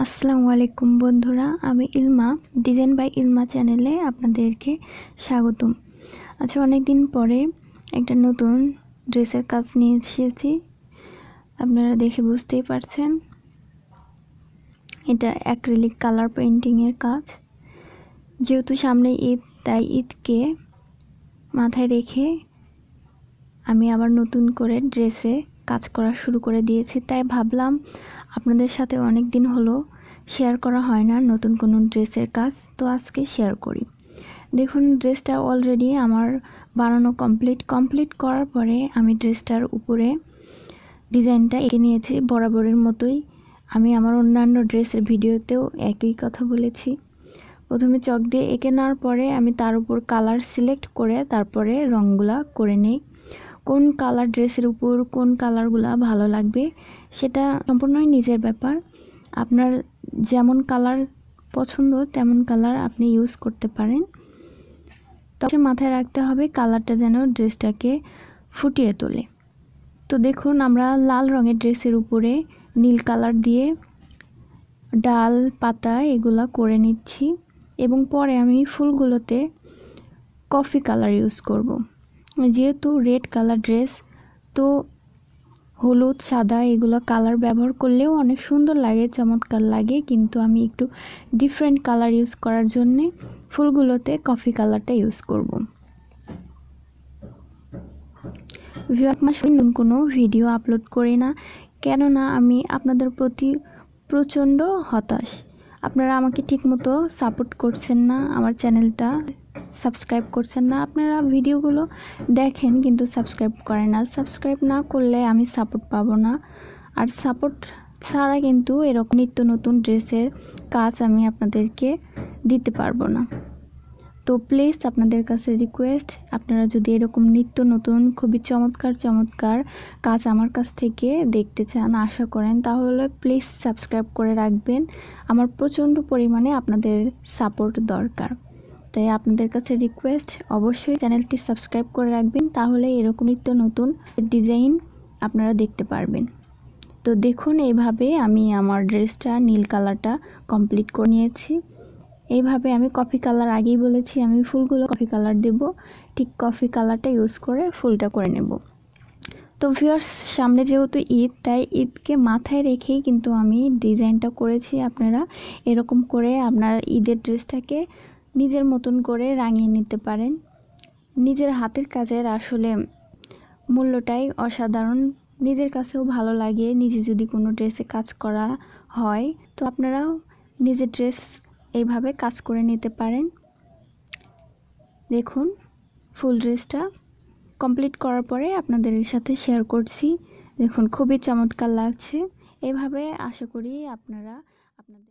আসসালামু আলাইকুম বন্ধুরা, আমি ইলমা, ডিজাইন বাই ইলমা চ্যানেলে আপনাদেরকে স্বাগতম। আচ্ছা অনেক দিন পরে একটা নতুন ড্রেসের কাজ নিয়ে এসেছি। আপনারা দেখে বুঝতেই পারছেন, এটা অ্যাক্রিলিক কালার পেন্টিংয়ের কাজ। যেহেতু সামনে ঈদ, তাই ঈদকে মাথায় রেখে আমি আবার নতুন করে ড্রেসে কাজ করা শুরু করে দিয়েছি, তাই ভাবলাম আপনাদের সাথে অনেক দিন হলো শেয়ার করা হয় না, নতুন কোনো ড্রেসের কাজ, তো আজকে শেয়ার করি। দেখুন, ড্রেসটা অলরেডি আমার বানানো কমপ্লিট কমপ্লিট করার পরে আমি ড্রেসটার উপরে ডিজাইনটা এঁকে নিয়েছি, বরাবরের মতোই। আমি আমার অন্যান্য ড্রেসের ভিডিওতেও একই কথা বলেছি। প্রথমে চক দিয়ে এঁকে নেওয়ার পরে আমি তার উপর কালার সিলেক্ট করে তারপরে রঙগুলা করে নিই। কোন কালার ড্রেসের উপর কোন কালারগুলা ভালো লাগবে, সেটা সম্পূর্ণই নিজের ব্যাপার। আপনার যেমন কালার পছন্দ, তেমন কালার আপনি ইউজ করতে পারেন। তবে মাথায় রাখতে হবে কালারটা যেন ড্রেসটাকে ফুটিয়ে তোলে। তো দেখুন, আমরা লাল রঙের ড্রেসের উপরে নীল কালার দিয়ে ডাল, পাতা এগুলা করে নিচ্ছি। এবং পরে আমি ফুলগুলোতে কফি কালার ইউজ করব। যেহেতু রেড কালার ড্রেস তো হলুদ, সাদা এগুলো কালার ব্যবহার করলেও অনেক সুন্দর লাগে, চমৎকার লাগে। কিন্তু আমি একটু ডিফারেন্ট কালার ইউজ করার জন্যে ফুলগুলোতে কফি কালারটা ইউজ করব। মাস নতুন কোনো ভিডিও আপলোড করি না, কেননা আমি আপনাদের প্রতি প্রচণ্ড হতাশ। আপনারা আমাকে ঠিকমতো সাপোর্ট করছেন না আমার চ্যানেলটা সাবস্ক্রাইব করছেন না, আপনারা ভিডিওগুলো দেখেন কিন্তু সাবস্ক্রাইব করেন না। সাবস্ক্রাইব না করলে আমি সাপোর্ট পাবো না। আর সাপোর্ট ছাড়া কিন্তু এরকম নিত্য নতুন ড্রেসের কাজ আমি আপনাদেরকে দিতে পারব না। তো প্লিজ আপনাদের কাছে রিকোয়েস্ট আপনারা যদি এরকম নিত্য নতুন, খুবই চমৎকার চমৎকার কাজ আমার কাছ থেকে দেখতে চান, আশা করেন, তাহলে প্লিজ সাবস্ক্রাইব করে রাখবেন। আমার প্রচণ্ড পরিমাণে আপনাদের সাপোর্ট দরকার। তাই আপনাদের কাছে রিকোয়েস্ট অবশ্যই চ্যানেলটি সাবস্ক্রাইব করে রাখবেন, তাহলে এরকম নিত্য নতুন ডিজাইন আপনারা দেখতে পারবেন। তো দেখুন, এইভাবে আমি আমার ড্রেসটা নীল কালারটা কমপ্লিট করে নিয়েছি। এইভাবে আমি কফি কালার আগেই বলেছি, আমি ফুলগুলো কফি কালার দেব। ঠিক কফি কালারটা ইউজ করে ফুলটা করে নেব। তো ভিউয়ার্স সামনে যেহেতু ঈদ, তাই ঈদকে মাথায় রেখেই কিন্তু আমি ডিজাইনটা করেছি আপনারা। এরকম করে আপনার ঈদের ড্রেসটাকে নিজের মতন করে রাঙিয়ে নিতে পারেন। নিজের হাতের কাজের আসলে মূল্যটাই অসাধারণ। নিজের কাছেও ভালো লাগে নিজে যদি কোনো ড্রেসে কাজ করা হয়, তো আপনারাও নিজের ড্রেস এইভাবে কাজ করে নিতে পারেন। দেখুন, ফুল ড্রেসটা কমপ্লিট করার পরে আপনাদের সাথে শেয়ার করছি। দেখুন, খুবই চমৎকার লাগছে। এভাবে আশা করি আপনারা আপনাদের